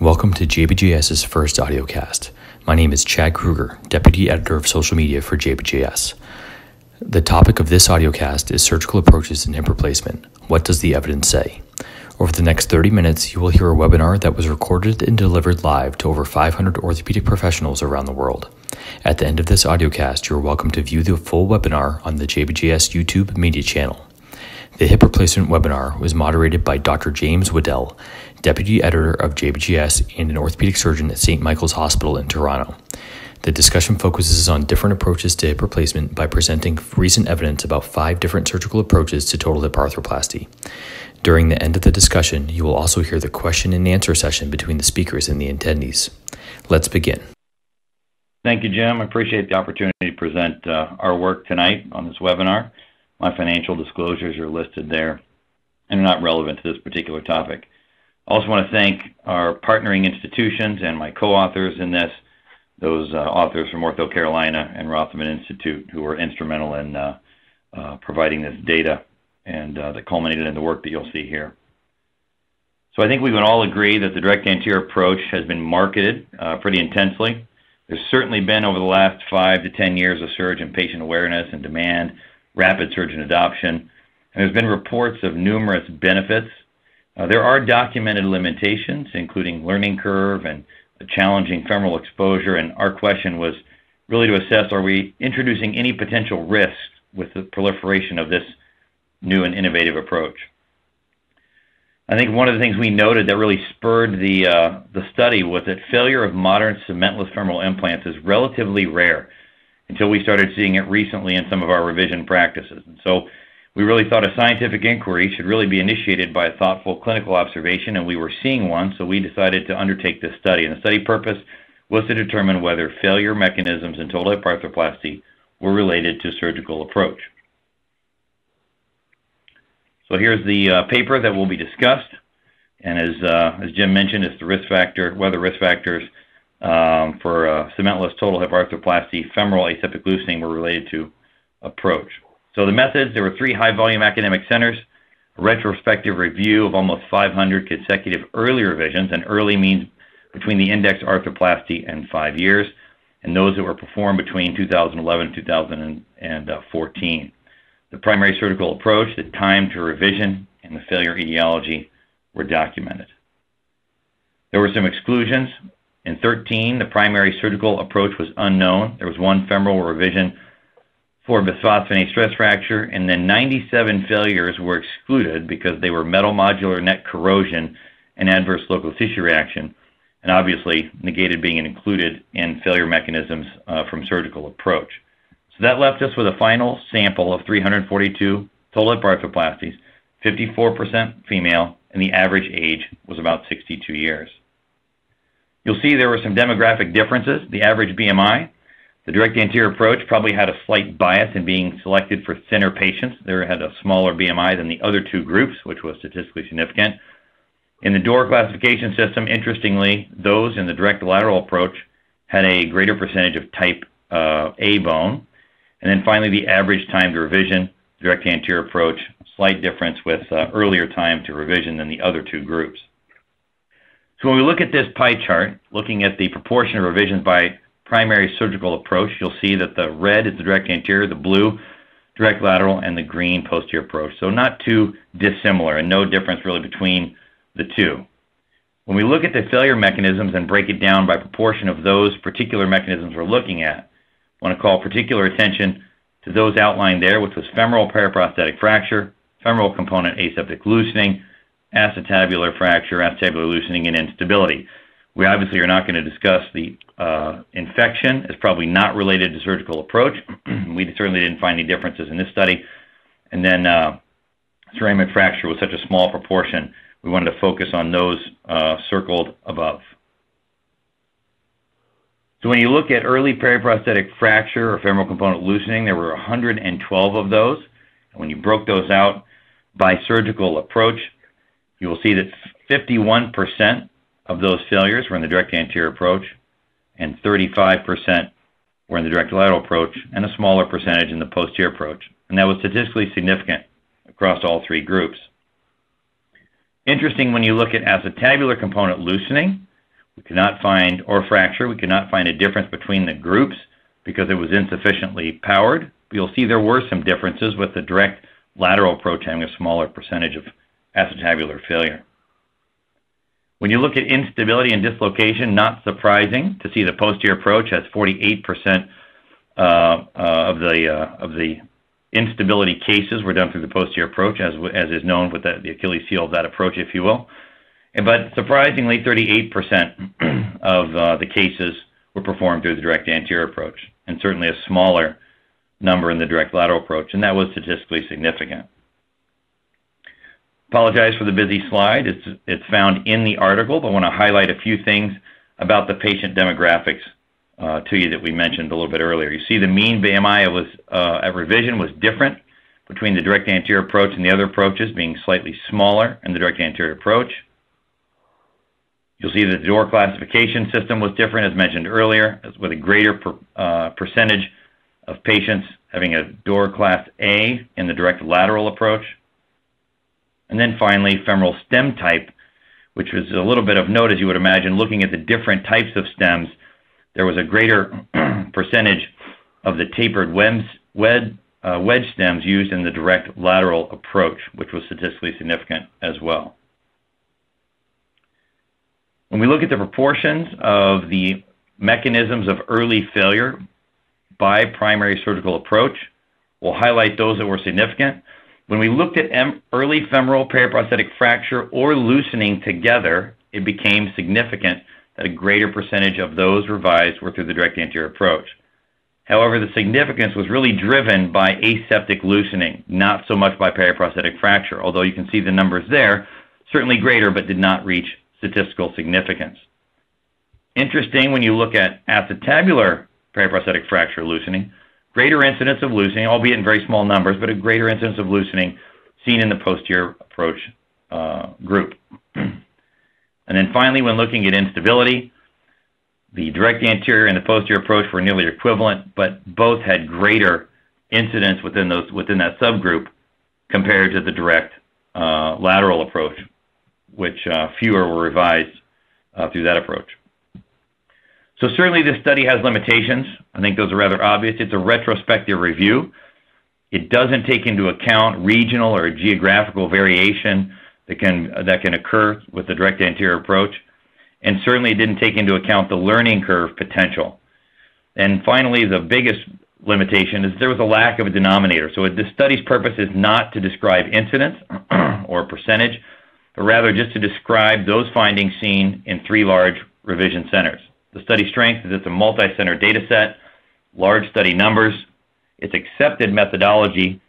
Welcome to JBJS's first audiocast. My name is Chad Krueger, Deputy Editor of Social Media for JBJS. The topic of this audiocast is surgical approaches in hip replacement. What does the evidence say? Over the next 30 minutes, you will hear a webinar that was recorded and delivered live to over 500 orthopedic professionals around the world. At the end of this audiocast, you are welcome to view the full webinar on the JBJS YouTube media channel. The hip replacement webinar was moderated by Dr. James Waddell, Deputy Editor of JBJS and an orthopedic surgeon at St. Michael's Hospital in Toronto. The discussion focuses on different approaches to hip replacement by presenting recent evidence about five different surgical approaches to total hip arthroplasty. During the end of the discussion, you will also hear the question and answer session between the speakers and the attendees. Let's begin. Thank you, Jim. I appreciate the opportunity to present uh, our work tonight on this webinar. My financial disclosures are listed there and are not relevant to this particular topic. I also want to thank our partnering institutions and my co-authors in this, those uh, authors from Ortho Carolina and Rothman Institute who were instrumental in uh, uh, providing this data and uh, that culminated in the work that you'll see here. So I think we would all agree that the direct anterior approach has been marketed uh, pretty intensely. There's certainly been over the last five to 10 years a surge in patient awareness and demand rapid surge in adoption. And there's been reports of numerous benefits. Uh, there are documented limitations, including learning curve and challenging femoral exposure. And our question was really to assess are we introducing any potential risks with the proliferation of this new and innovative approach? I think one of the things we noted that really spurred the, uh, the study was that failure of modern cementless femoral implants is relatively rare until we started seeing it recently in some of our revision practices. And so we really thought a scientific inquiry should really be initiated by a thoughtful clinical observation, and we were seeing one, so we decided to undertake this study. And the study purpose was to determine whether failure mechanisms in total hip arthroplasty were related to surgical approach. So here's the uh, paper that will be discussed. And as, uh, as Jim mentioned, it's the risk factor, whether risk factors um, for uh, cementless total hip arthroplasty, femoral aseptic loosening were related to approach. So the methods, there were three high-volume academic centers, a retrospective review of almost 500 consecutive early revisions, and early means between the index arthroplasty and five years, and those that were performed between 2011 and 2014. The primary surgical approach, the time to revision, and the failure etiology were documented. There were some exclusions. In 13, the primary surgical approach was unknown. There was one femoral revision for bisphosphonate stress fracture, and then 97 failures were excluded because they were metal modular neck corrosion and adverse local tissue reaction, and obviously negated being included in failure mechanisms uh, from surgical approach. So that left us with a final sample of 342 total arthroplasties, 54% female, and the average age was about 62 years. You'll see there were some demographic differences. The average BMI, the direct anterior approach probably had a slight bias in being selected for thinner patients. They had a smaller BMI than the other two groups, which was statistically significant. In the Dorr classification system, interestingly, those in the direct lateral approach had a greater percentage of type uh, A bone. And then finally, the average time to revision, direct anterior approach, slight difference with uh, earlier time to revision than the other two groups. So when we look at this pie chart, looking at the proportion of revisions by primary surgical approach, you'll see that the red is the direct anterior, the blue direct lateral, and the green posterior approach. So not too dissimilar and no difference really between the two. When we look at the failure mechanisms and break it down by proportion of those particular mechanisms we're looking at, I want to call particular attention to those outlined there, which was femoral periprosthetic fracture, femoral component aseptic loosening, acetabular fracture, acetabular loosening, and instability. We obviously are not going to discuss the uh, infection. It's probably not related to surgical approach. we certainly didn't find any differences in this study. And then uh, ceramic fracture was such a small proportion, we wanted to focus on those uh, circled above. So when you look at early periprosthetic fracture or femoral component loosening, there were 112 of those. And when you broke those out by surgical approach, you will see that 51% of those failures were in the direct anterior approach, and 35% were in the direct lateral approach, and a smaller percentage in the posterior approach. And that was statistically significant across all three groups. Interesting when you look at acetabular component loosening, We could not find, or fracture, we could not find a difference between the groups because it was insufficiently powered. But You'll see there were some differences with the direct lateral approach having a smaller percentage of acetabular failure. When you look at instability and dislocation, not surprising to see the posterior approach has 48% uh, uh, of the uh, of the instability cases were done through the posterior approach, as as is known with the, Achilles heel of that approach, if you will. But surprisingly, 38% of the cases were performed through the direct anterior approach, and certainly a smaller number in the direct lateral approach, and that was statistically significant. Apologize for the busy slide. It's, it's found in the article, but I want to highlight a few things about the patient demographics uh, to you that we mentioned a little bit earlier. You see the mean BMI uh, at revision was different between the direct anterior approach and the other approaches, being slightly smaller in the direct anterior approach. You'll see that the Dorr classification system was different, as mentioned earlier, with a greater uh, percentage of patients having a Dorr class A in the direct lateral approach. And then finally, femoral stem type, which was a little bit of note, as you would imagine, looking at the different types of stems, there was a greater percentage of the tapered uh, wedge stems used in the direct lateral approach, which was statistically significant as well. When we look at the proportions of the mechanisms of early failure by primary surgical approach. We'll highlight those that were significant. When we looked at early femoral periprosthetic fracture or loosening together, it became significant that a greater percentage of those revised were through the direct anterior approach. However, the significance was really driven by aseptic loosening, not so much by periprosthetic fracture, although you can see the numbers there, certainly greater, but did not reach statistical significance. Interesting when you look at acetabular periprosthetic fracture loosening, greater incidence of loosening, albeit in very small numbers, but a greater incidence of loosening seen in the posterior approach uh, group. and then finally, when looking at instability, the direct anterior and the posterior approach were nearly equivalent, but both had greater incidence within those within that subgroup compared to the direct uh, lateral approach, which uh, fewer were revised uh, through that approach. So certainly this study has limitations. I think those are rather obvious. It's a retrospective review. It doesn't take into account regional or geographical variation that can, that can occur with the direct anterior approach. And certainly it didn't take into account the learning curve potential. And finally, the biggest limitation is there was a lack of a denominator. So the study's purpose is not to describe incidence or percentage, but rather just to describe those findings seen in three large revision centers. The study strength is it's a multi-center data set, large study numbers. It's accepted methodology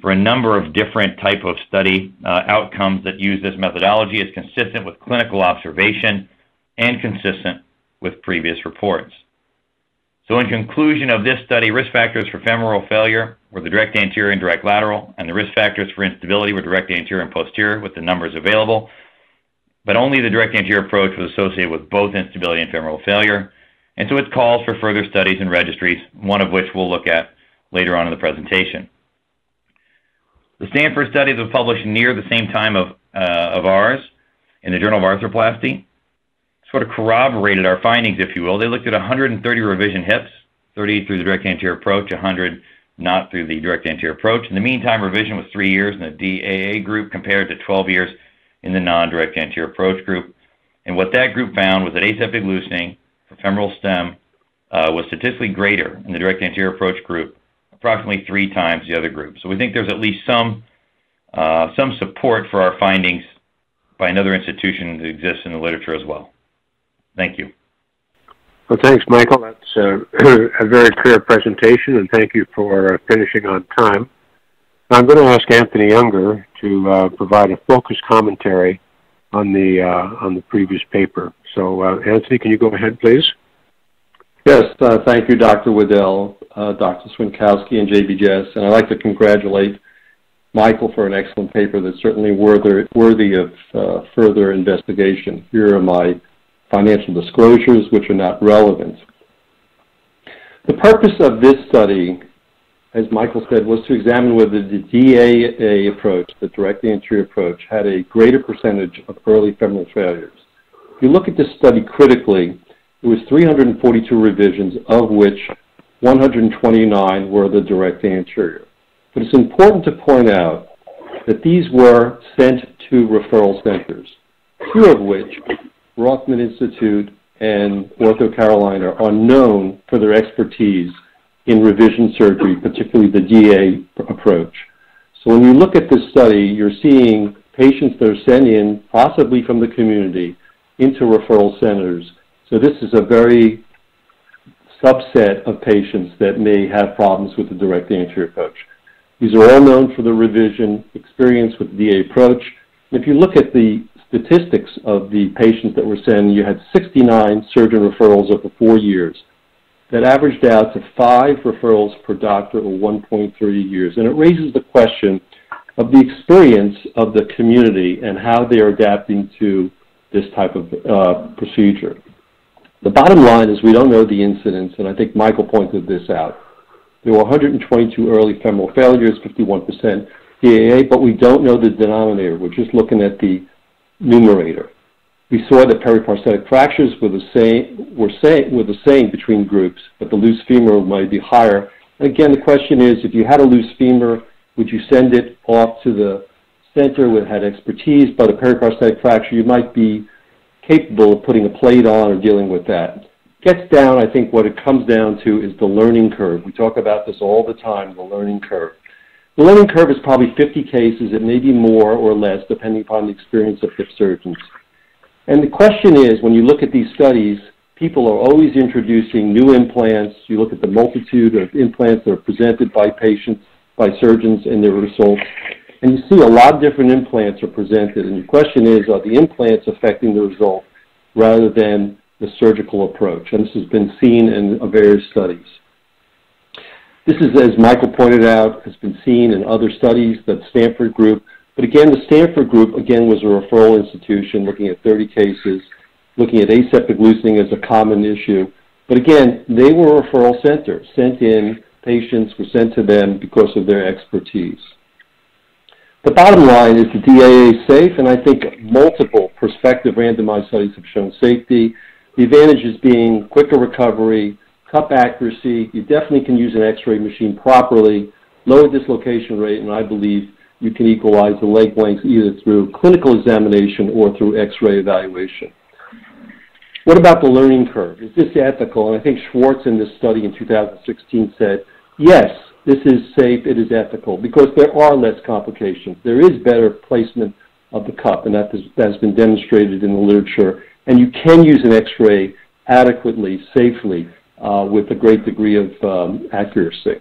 for a number of different type of study uh, outcomes that use this methodology. It's consistent with clinical observation and consistent with previous reports. So in conclusion of this study, risk factors for femoral failure were the direct anterior and direct lateral, and the risk factors for instability were direct anterior and posterior with the numbers available but only the direct anterior approach was associated with both instability and femoral failure. And so it calls for further studies and registries, one of which we'll look at later on in the presentation. The Stanford study was published near the same time of, uh, of ours in the Journal of Arthroplasty. Sort of corroborated our findings, if you will. They looked at 130 revision hips, 30 through the direct anterior approach, 100 not through the direct anterior approach. In the meantime, revision was three years in the DAA group compared to 12 years in the non-direct anterior approach group. And what that group found was that aseptic loosening for femoral stem uh, was statistically greater in the direct anterior approach group, approximately three times the other group. So we think there's at least some uh, some support for our findings by another institution that exists in the literature as well. Thank you. Well, thanks, Michael. That's uh, a very clear presentation, and thank you for finishing on time. I'm going to ask Anthony Unger to uh, provide a focused commentary on the uh, on the previous paper. So, uh, Anthony, can you go ahead, please? Yes, uh, thank you, Dr. Waddell, uh, Dr. Swiontkowski, and JBJS. And I'd like to congratulate Michael for an excellent paper that's certainly worthy, worthy of uh, further investigation. Here are my financial disclosures, which are not relevant. The purpose of this study as Michael said, was to examine whether the DAA approach, the direct anterior approach, had a greater percentage of early femoral failures. If you look at this study critically, it was 342 revisions, of which 129 were the direct anterior. But it's important to point out that these were sent to referral centers, two of which, Rothman Institute and Ortho Carolina, are known for their expertise in revision surgery, particularly the DA approach. So when you look at this study, you're seeing patients that are sent in, possibly from the community, into referral centers. So this is a very subset of patients that may have problems with the direct anterior approach. These are all known for the revision experience with the DA approach. If you look at the statistics of the patients that were sent, you had 69 surgeon referrals over four years. That averaged out to five referrals per doctor or 1.3 years. And it raises the question of the experience of the community and how they are adapting to this type of uh, procedure. The bottom line is we don't know the incidence, and I think Michael pointed this out. There were 122 early femoral failures, 51% DAA, but we don't know the denominator. We're just looking at the numerator. We saw that periprosthetic fractures were the same, were, same, were the same between groups, but the loose femur might be higher. And again, the question is, if you had a loose femur, would you send it off to the center that had expertise, but a periprosthetic fracture, you might be capable of putting a plate on or dealing with that. Gets down, I think what it comes down to is the learning curve. We talk about this all the time, the learning curve. The learning curve is probably 50 cases. It may be more or less, depending upon the experience of hip surgeons. And the question is, when you look at these studies, people are always introducing new implants. You look at the multitude of implants that are presented by patients, by surgeons, and their results. And you see a lot of different implants are presented. And the question is, are the implants affecting the result rather than the surgical approach? And this has been seen in various studies. This is, as Michael pointed out, has been seen in other studies, the Stanford group. But again, the Stanford group, again, was a referral institution looking at 30 cases, looking at aseptic loosening as a common issue. But again, they were a referral center, sent in, patients were sent to them because of their expertise. The bottom line is the DAA is safe, and I think multiple prospective randomized studies have shown safety. The advantages being quicker recovery, cup accuracy. You definitely can use an X-ray machine properly, lower dislocation rate, and I believe you can equalize the leg length either through clinical examination or through X-ray evaluation. What about the learning curve? Is this ethical? And I think Schwartz in this study in 2016 said, yes, this is safe, it is ethical, because there are less complications. There is better placement of the cup, and that has, that has been demonstrated in the literature. And you can use an X-ray adequately, safely, uh, with a great degree of um, accuracy.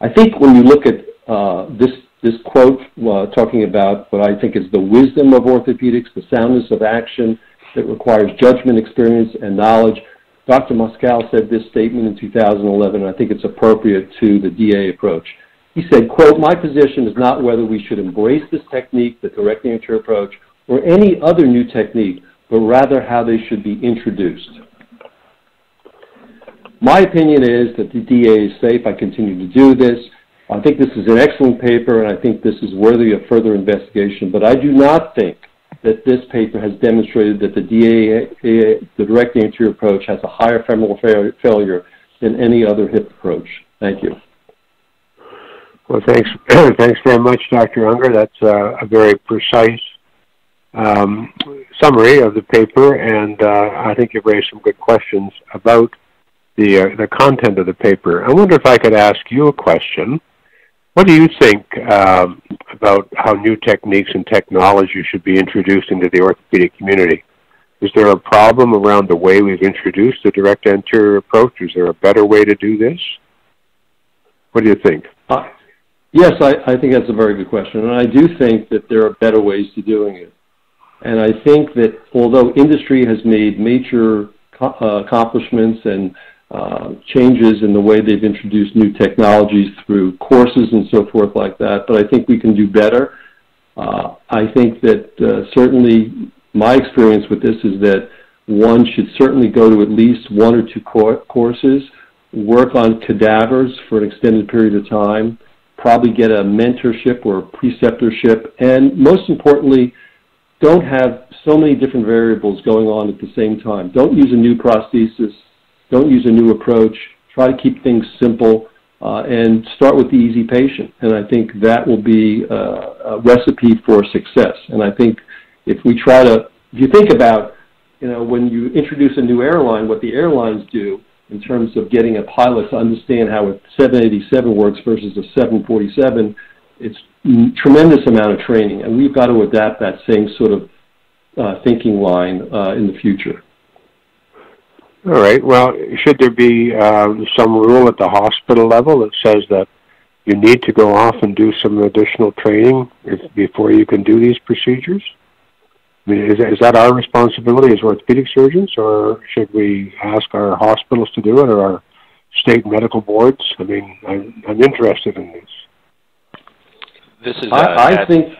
I think when you look at uh, this this quote uh, talking about what I think is the wisdom of orthopedics, the soundness of action that requires judgment, experience, and knowledge. Dr. Moscow said this statement in 2011, and I think it's appropriate to the DA approach. He said, quote, my position is not whether we should embrace this technique, the direct anterior approach, or any other new technique, but rather how they should be introduced. My opinion is that the DA is safe. I continue to do this. I think this is an excellent paper, and I think this is worthy of further investigation. But I do not think that this paper has demonstrated that the DA, the direct anterior approach, has a higher femoral fa failure than any other hip approach. Thank you. Well, thanks, thanks very much, Dr. Unger. That's uh, a very precise um, summary of the paper, and uh, I think you've raised some good questions about the, uh, the content of the paper. I wonder if I could ask you a question. What do you think um, about how new techniques and technology should be introduced into the orthopedic community? Is there a problem around the way we've introduced the direct anterior approach? Is there a better way to do this? What do you think? Uh, yes, I, I think that's a very good question. And I do think that there are better ways to doing it. And I think that although industry has made major uh, accomplishments and uh, changes in the way they've introduced new technologies through courses and so forth like that, but I think we can do better. Uh, I think that uh, certainly my experience with this is that one should certainly go to at least one or two courses, work on cadavers for an extended period of time, probably get a mentorship or a preceptorship, and most importantly, don't have so many different variables going on at the same time. Don't use a new prosthesis. Don't use a new approach. Try to keep things simple uh, and start with the easy patient. And I think that will be uh, a recipe for success. And I think if we try to, if you think about, you know, when you introduce a new airline, what the airlines do in terms of getting a pilot to understand how a 787 works versus a 747, it's tremendous amount of training, and we've got to adapt that same sort of uh, thinking line uh, in the future. All right. Well, should there be uh, some rule at the hospital level that says that you need to go off and do some additional training if, before you can do these procedures? I mean, is, is that our responsibility as orthopedic surgeons, or should we ask our hospitals to do it, or our state medical boards? I mean, I'm, I'm interested in this. This is. Uh, I, I think.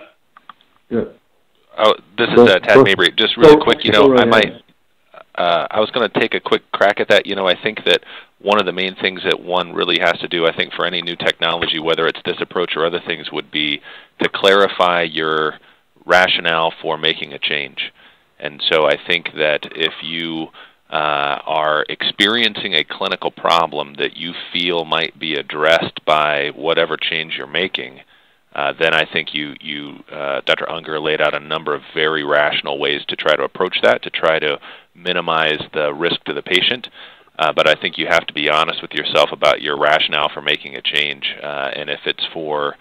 Yeah. Oh, this is uh, Tad Mabry. Just really quick, you know, I might. Uh, I was going to take a quick crack at that. You know, I think that one of the main things that one really has to do, I think, for any new technology, whether it's this approach or other things, would be to clarify your rationale for making a change. And so I think that if you uh, are experiencing a clinical problem that you feel might be addressed by whatever change you're making, uh, then I think you, you uh, Dr. Unger laid out a number of very rational ways to try to approach that, to try to minimize the risk to the patient. Uh, but I think you have to be honest with yourself about your rationale for making a change. Uh, and if it's for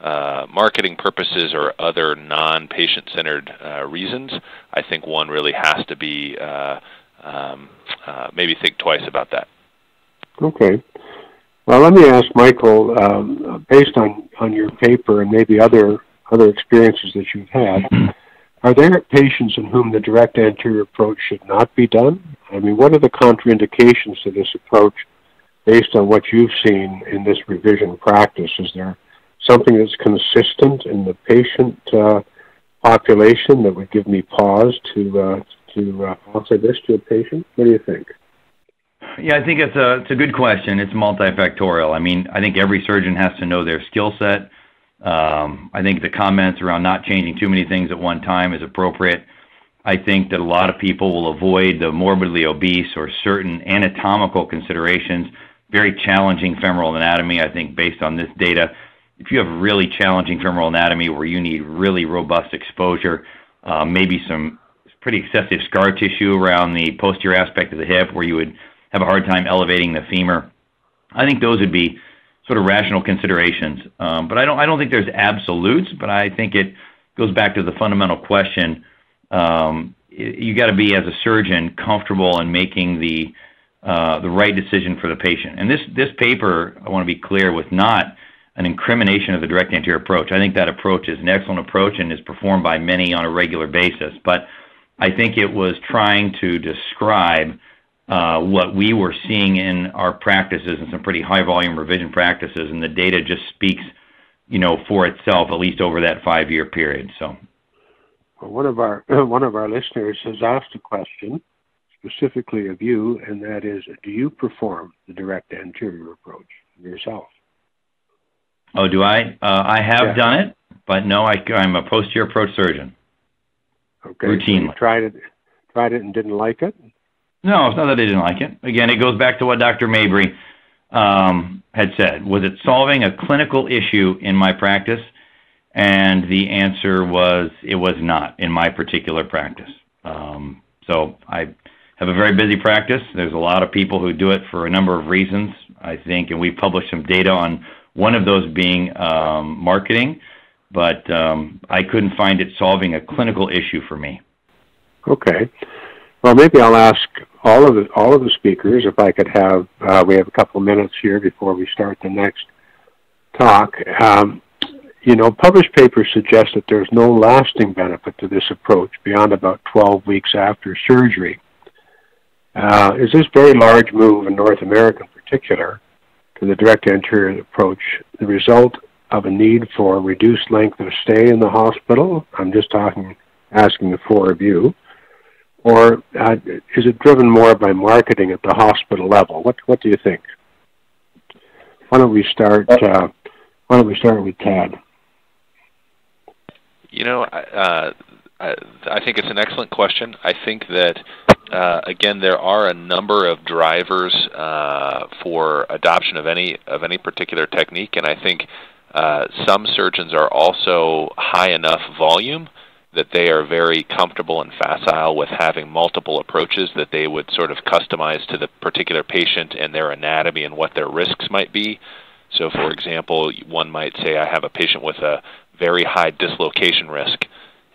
uh, marketing purposes or other non-patient centered uh, reasons, I think one really has to be um, maybe think twice about that. Okay. Well, let me ask Michael, um, based on, on your paper and maybe other other experiences that you've had, are there patients in whom the direct anterior approach should not be done? I mean, what are the contraindications to this approach based on what you've seen in this revision practice? Is there something that's consistent in the patient uh, population that would give me pause to uh, to uh, offer this to a patient? What do you think? Yeah, I think it's a it's a good question. It's multifactorial. I mean, I think every surgeon has to know their skill set. Um, I think the comments around not changing too many things at one time is appropriate. I think that a lot of people will avoid the morbidly obese or certain anatomical considerations. Very challenging femoral anatomy. I think based on this data, if you have really challenging femoral anatomy where you need really robust exposure, uh, maybe some pretty excessive scar tissue around the posterior aspect of the hip where you would have a hard time elevating the femur. I think those would be sort of rational considerations. Um, but I don't I don't think there's absolutes, but I think it goes back to the fundamental question. Um, you got to be as a surgeon comfortable in making the uh, the right decision for the patient. And this this paper, I want to be clear, was not an incrimination of the direct anterior approach. I think that approach is an excellent approach and is performed by many on a regular basis. But I think it was trying to describe what we were seeing in our practices and some pretty high volume revision practices, and the data just speaks, you know, for itself at least over that five year period. So, well, one of our one of our listeners has asked a question specifically of you, and that is, do you perform the direct anterior approach yourself? Oh, do I? Uh, I have yeah. done it, but no, I, I'm a posterior approach surgeon. Okay. Routinely. So tried it, tried it, and didn't like it. No, it's not that I didn't like it. Again, it goes back to what Dr. Mabry um, had said. Was it solving a clinical issue in my practice? And the answer was it was not in my particular practice. Um, so I have a very busy practice. There's a lot of people who do it for a number of reasons, I think, and we've published some data on one of those being um, marketing, but um, I couldn't find it solving a clinical issue for me. Okay. Well, maybe I'll ask all of the all of the speakers if I could have. Uh, we have a couple minutes here before we start the next talk. Um, you know, published papers suggest that there's no lasting benefit to this approach beyond about 12 weeks after surgery. Uh, is this very large move in North America in particular to the direct anterior approach the result of a need for reduced length of stay in the hospital? I'm just talking, asking the four of you or uh, is it driven more by marketing at the hospital level? What What do you think? Why don't we start? Uh, why don't we start with Tad? You know, uh, I, I think it's an excellent question. I think that uh, again, there are a number of drivers uh, for adoption of any of any particular technique, and I think uh, some surgeons are also high enough volume that they are very comfortable and facile with having multiple approaches that they would sort of customize to the particular patient and their anatomy and what their risks might be. So, for example, one might say, I have a patient with a very high dislocation risk.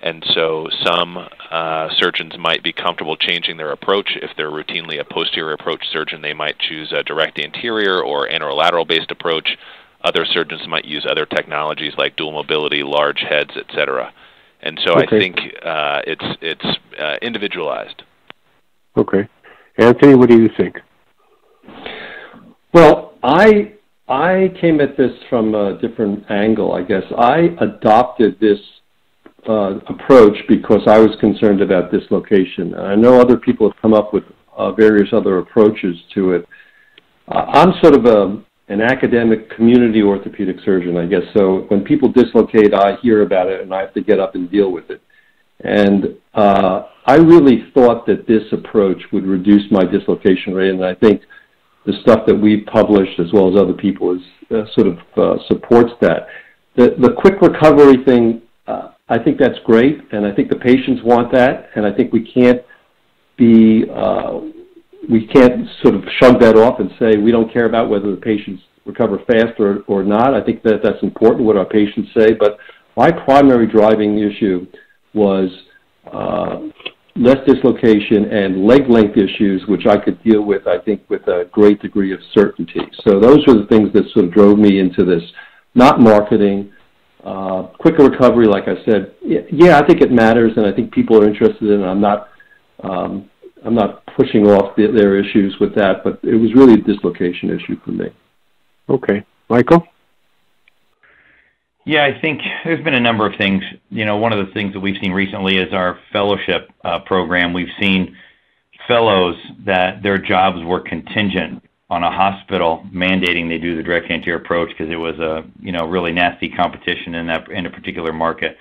And so some uh, surgeons might be comfortable changing their approach. If they're routinely a posterior approach surgeon, they might choose a direct anterior or anterolateral based approach. Other surgeons might use other technologies like dual mobility, large heads, etc. And so okay. I think uh, it's it's uh, individualized. Okay, Anthony, what do you think? Well, I I came at this from a different angle. I guess I adopted this uh, approach because I was concerned about dislocation. And I know other people have come up with uh, various other approaches to it. Uh, I'm sort of a an academic community orthopedic surgeon, I guess. So when people dislocate, I hear about it and I have to get up and deal with it. And uh, I really thought that this approach would reduce my dislocation rate, and I think the stuff that we've published, as well as other people, is uh, sort of uh, supports that. The the quick recovery thing, uh, I think that's great, and I think the patients want that, and I think we can't be uh, we can't sort of shrug that off and say we don't care about whether the patients recover fast or, or not. I think that that's important what our patients say, but my primary driving issue was uh, less dislocation and leg length issues, which I could deal with, I think, with a great degree of certainty. So those were the things that sort of drove me into this. Not marketing, uh, quicker recovery, like I said. Yeah, I think it matters, and I think people are interested in it. I'm not um, I'm not pushing off the, their issues with that, but it was really a dislocation issue for me. Okay. Michael? Yeah, I think there's been a number of things. You know, one of the things that we've seen recently is our fellowship uh, program. We've seen fellows that their jobs were contingent on a hospital mandating they do the direct anterior approach because it was a you know really nasty competition in that in a particular market.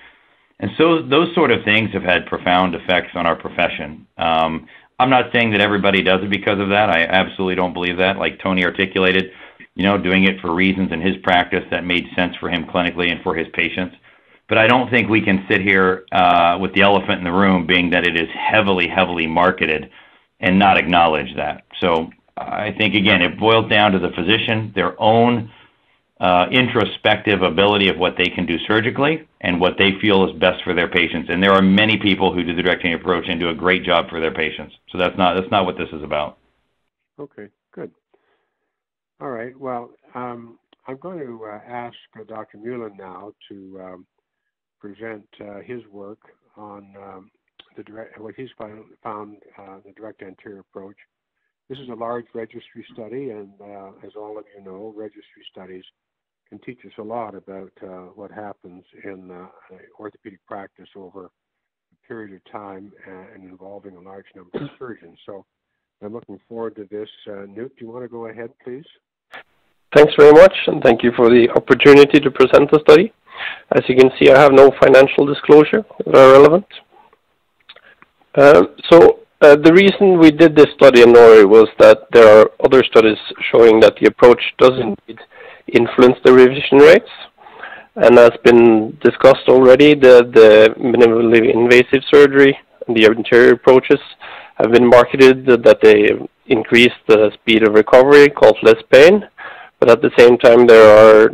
And so those sort of things have had profound effects on our profession. Um, I'm not saying that everybody does it because of that. I absolutely don't believe that. Like Tony articulated, you know, doing it for reasons in his practice that made sense for him clinically and for his patients. But I don't think we can sit here uh, with the elephant in the room being that it is heavily, heavily marketed and not acknowledge that. So I think, again, it boils down to the physician, their own uh, introspective ability of what they can do surgically and what they feel is best for their patients. And there are many people who do the direct anterior approach and do a great job for their patients. So that's not that's not what this is about. Okay, good. All right. Well, um, I'm going to uh, ask uh, Dr. Mjaaland now to um, present uh, his work on um, the direct, what he's found, found uh, the direct anterior approach. This is a large registry study, and uh, as all of you know, registry studies can teach us a lot about uh, what happens in uh, orthopedic practice over a period of time and involving a large number of surgeons. So I'm looking forward to this. Uh, Knut, do you want to go ahead, please? Thanks very much, and thank you for the opportunity to present the study. As you can see, I have no financial disclosure that are relevant. Uh, so uh, the reason we did this study in Norway was that there are other studies showing that the approach does indeed influence the revision rates. And as been discussed already, the, the minimally invasive surgery and the anterior approaches have been marketed that they increase the speed of recovery, cause less pain, but at the same time there are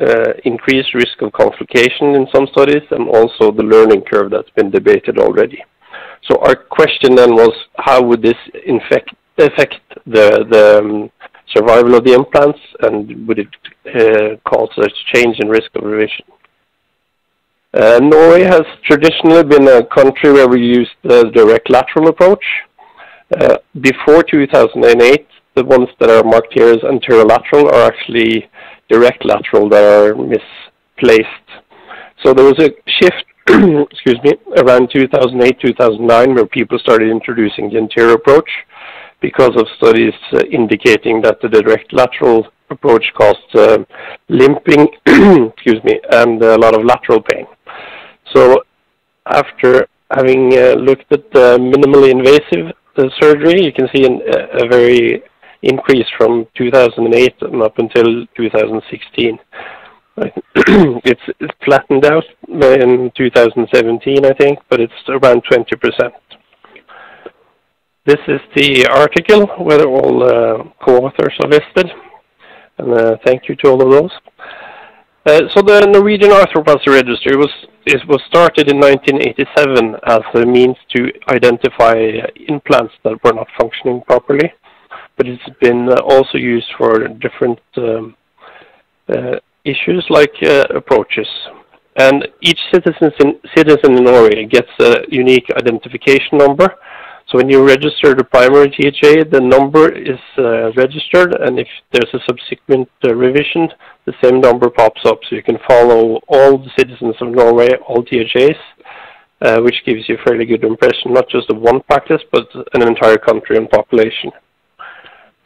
uh, increased risk of complication in some studies and also the learning curve that's been debated already. So our question then was how would this affect the, um, survival of the implants, and would it uh, cause a change in risk of revision? Uh, Norway has traditionally been a country where we used the direct lateral approach. Uh, before 2008, the ones that are marked here as anterolateral are actually direct lateral that are misplaced. So there was a shift, excuse me, around 2008, 2009, where people started introducing the anterior approach because of studies uh, indicating that the direct lateral approach caused uh, limping, excuse me, and a lot of lateral pain. So after having uh, looked at the minimally invasive uh, surgery, you can see an, a very increase from 2008 and up until 2016. it's, flattened out in 2017, I think, but it's around 20%. This is the article where all uh, co-authors are listed, and uh, thank you to all of those. Uh, so the Norwegian Arthroplasty Registry was it was started in 1987 as a means to identify implants that were not functioning properly, but it's been also used for different um, issues like uh, approaches. And each citizen in, citizen in Norway gets a unique identification number so when you register the primary THA, the number is uh, registered, and if there's a subsequent uh, revision, the same number pops up. So you can follow all the citizens of Norway, all THAs, uh, which gives you a fairly good impression, not just of one practice, but an entire country and population.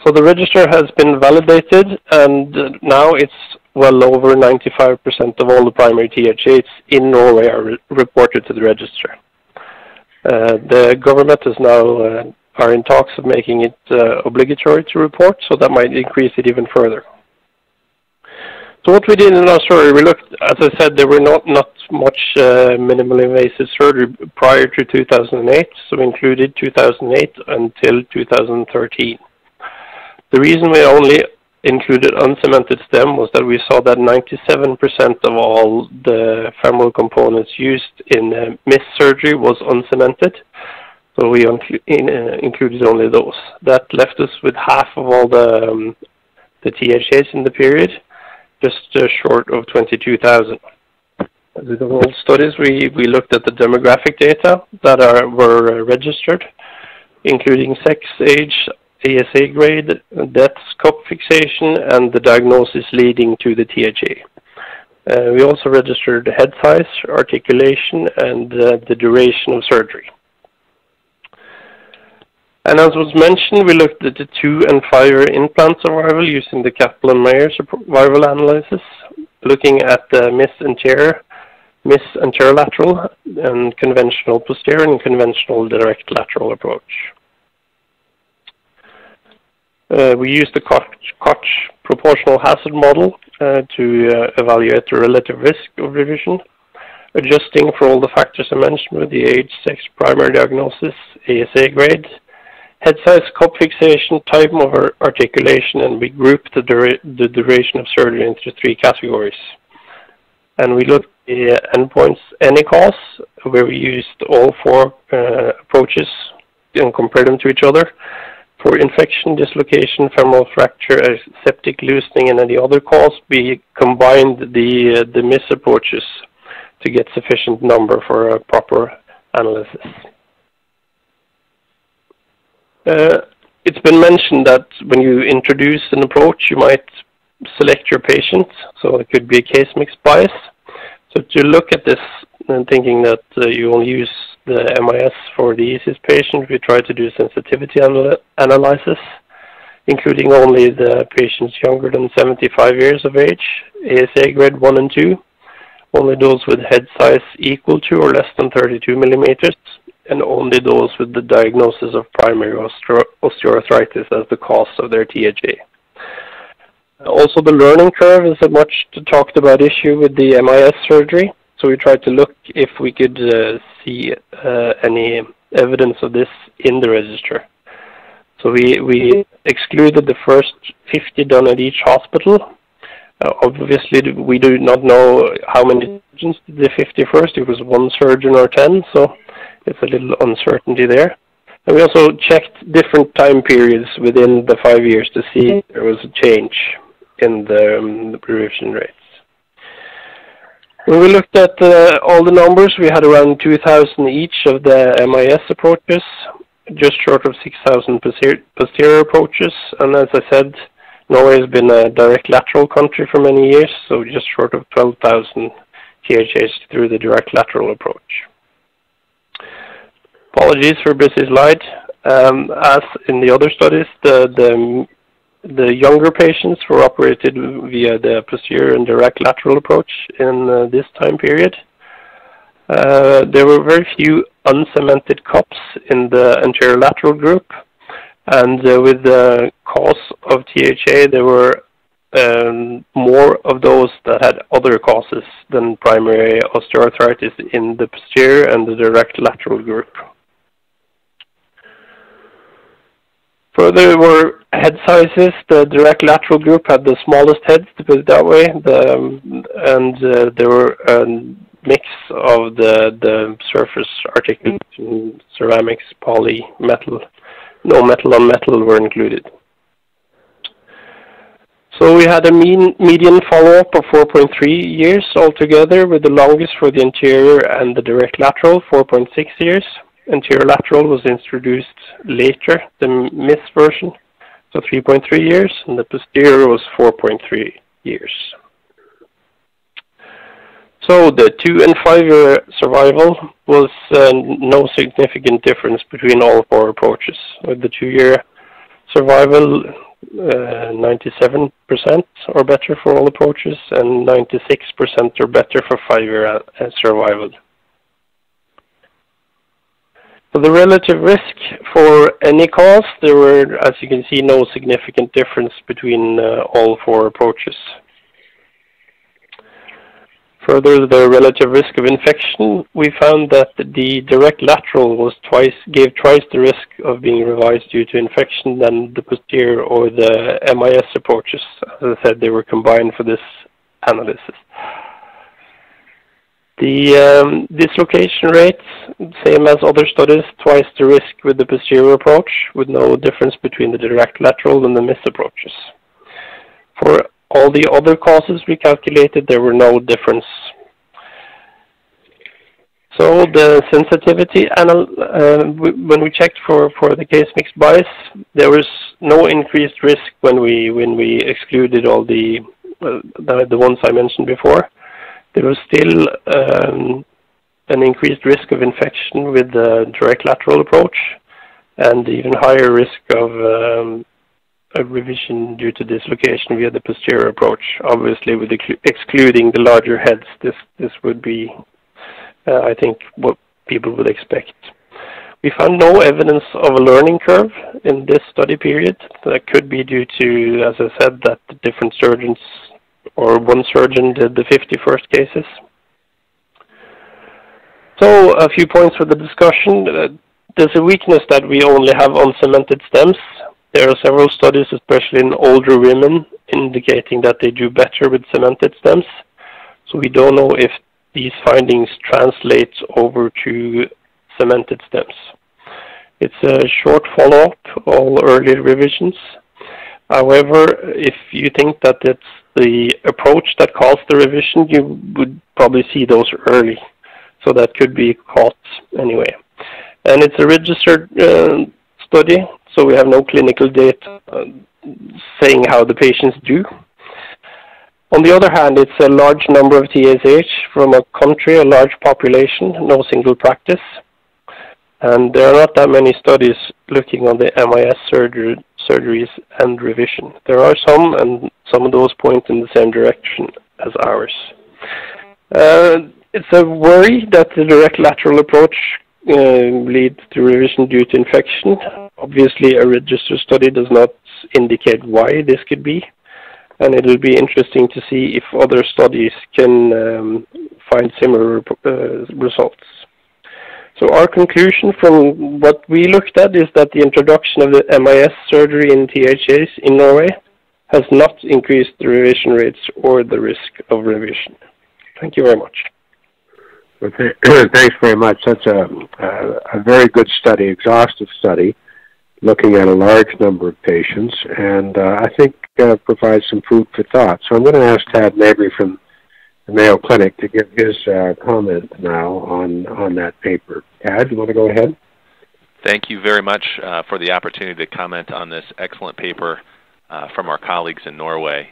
So the register has been validated, and now it's well over 95% of all the primary THAs in Norway are re reported to the register. Uh, the government is now uh, are in talks of making it uh, obligatory to report, so that might increase it even further. So what we did in our story, we looked, as I said, there were not, not much uh, minimally invasive surgery prior to 2008, so we included 2008 until 2013. The reason we only included uncemented stem was that we saw that 97% of all the femoral components used in uh, MIS surgery was uncemented. So we in, uh, included only those. That left us with half of all the, um, the THAs in the period, just uh, short of 22,000. With all studies, we, we looked at the demographic data that are, were uh, registered, including sex, age, ASA grade, death scope fixation, and the diagnosis leading to the THA. Uh, we also registered head size, articulation, and uh, the duration of surgery. And as was mentioned, we looked at the two and five-year implant survival using the Kaplan-Meier survival analysis, looking at the miss and tear, MIS anterior, MIS anterolateral, and conventional posterior and conventional direct lateral approach. Uh, we used the Cox proportional hazard model uh, to uh, evaluate the relative risk of revision, adjusting for all the factors I mentioned with the age, sex, primary diagnosis, ASA grade, head size, cup fixation, type of articulation, and we grouped the, dura the duration of surgery into three categories. And we looked at the endpoints any cause, where we used all four uh, approaches and compared them to each other for infection, dislocation, femoral fracture, septic loosening, and any other cause, we combined the, uh, the MIS approaches to get sufficient number for a proper analysis. Uh, it's been mentioned that when you introduce an approach, you might select your patient, so it could be a case mix bias. So to look at this and thinking that uh, you will use the MIS for the easiest patient, we try to do sensitivity anal analysis, including only the patients younger than 75 years of age, ASA grade 1 and 2, only those with head size equal to or less than 32 millimeters, and only those with the diagnosis of primary osteoarthritis as the cause of their THA. Also, the learning curve is a much talked about issue with the MIS surgery. So we tried to look if we could uh, see uh, any evidence of this in the register. So we, we excluded the first 50 done at each hospital. Uh, obviously, we do not know how many surgeons did the 50 first. It was one surgeon or 10, so it's a little uncertainty there. And we also checked different time periods within the five years to see if there was a change in the, um, revision rates. When we looked at uh, all the numbers, we had around 2,000 each of the MIS approaches, just short of 6,000 posterior approaches. And as I said, Norway has been a direct lateral country for many years, so just short of 12,000 THAs through the direct lateral approach. Apologies for busy slide. Um, as in the other studies, the, the the younger patients were operated via the posterior and direct lateral approach in uh, this time period. Uh, there were very few uncemented cups in the anterior lateral group. And uh, with the cause of THA, there were um, more of those that had other causes than primary osteoarthritis in the posterior and the direct lateral group. Further were head sizes. The direct lateral group had the smallest heads, to put it that way, the, um, and uh, there were a mix of the, the surface articulation, ceramics, poly, metal. No metal on metal were included. So we had a mean median follow-up of 4.3 years altogether, with the longest for the anterior and the direct lateral, 4.6 years anterior lateral was introduced later, the MIS version, so 3.3 years, and the posterior was 4.3 years. So the two and five year survival was uh, no significant difference between all four approaches. With the two year survival, 97% uh, or better for all approaches, and 96% or better for five year uh, survival. The relative risk for any cause, there were, as you can see, no significant difference between uh, all four approaches. Further, the relative risk of infection, we found that the direct lateral was twice gave twice the risk of being revised due to infection than the posterior or the MIS approaches. As I said, they were combined for this analysis. The um, dislocation rates, same as other studies, twice the risk with the posterior approach, with no difference between the direct lateral and the MIS approaches. For all the other causes we calculated, there were no difference. So the sensitivity, uh, when we checked for, for the case mix bias, there was no increased risk when we when we excluded all the uh, the, the ones I mentioned before there was still um, an increased risk of infection with the direct lateral approach and even higher risk of um, a revision due to dislocation via the posterior approach. Obviously, with excluding the larger heads, this this would be, uh, I think, what people would expect. We found no evidence of a learning curve in this study period. That could be due to, as I said, that the different surgeons or one surgeon did the 50 first cases. So a few points for the discussion. Uh, there's a weakness that we only have uncemented stems. There are several studies, especially in older women, indicating that they do better with cemented stems. So we don't know if these findings translate over to cemented stems. It's a short follow-up, all early revisions. However, if you think that it's the approach that caused the revision, you would probably see those early. So that could be caught anyway. And it's a registered uh, study, so we have no clinical data uh, saying how the patients do. On the other hand, it's a large number of TSH from a country, a large population, no single practice. And there are not that many studies looking on the MIS surgery, surgeries and revision. There are some, and some of those point in the same direction as ours. Uh, it's a worry that the direct lateral approach uh, leads to revision due to infection. Obviously, a register study does not indicate why this could be, and it will be interesting to see if other studies can um, find similar uh, results. So our conclusion from what we looked at is that the introduction of the MIS surgery in THAs in Norway has not increased the revision rates or the risk of revision. Thank you very much. Th thanks very much. That's a, very good study, exhaustive study, looking at a large number of patients, and uh, I think uh, provides some food for thought. So I'm going to ask Tad Mabry from Mayo Clinic to give his uh, comment now on, on that paper. Tad, you want to go ahead? Thank you very much uh, for the opportunity to comment on this excellent paper uh, from our colleagues in Norway.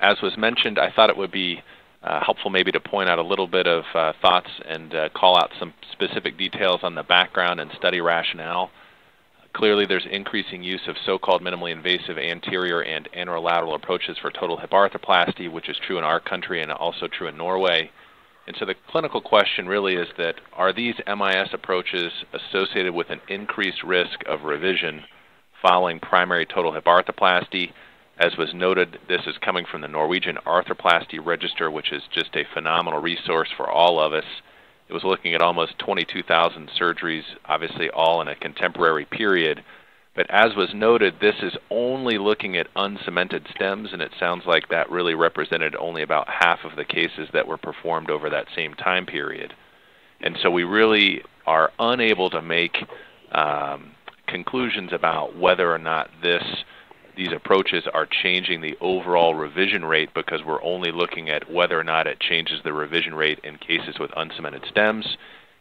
As was mentioned, I thought it would be uh, helpful maybe to point out a little bit of uh, thoughts and uh, call out some specific details on the background and study rationale. Clearly, there's increasing use of so-called minimally invasive anterior and anterolateral approaches for total hip arthroplasty, which is true in our country and also true in Norway. And so the clinical question really is that are these MIS approaches associated with an increased risk of revision following primary total hip arthroplasty? As was noted, this is coming from the Norwegian Arthroplasty Register, which is just a phenomenal resource for all of us. It was looking at almost 22,000 surgeries, obviously all in a contemporary period. But as was noted, this is only looking at uncemented stems, and it sounds like that really represented only about half of the cases that were performed over that same time period. And so we really are unable to make um, conclusions about whether or not this these approaches are changing the overall revision rate because we're only looking at whether or not it changes the revision rate in cases with uncemented stems.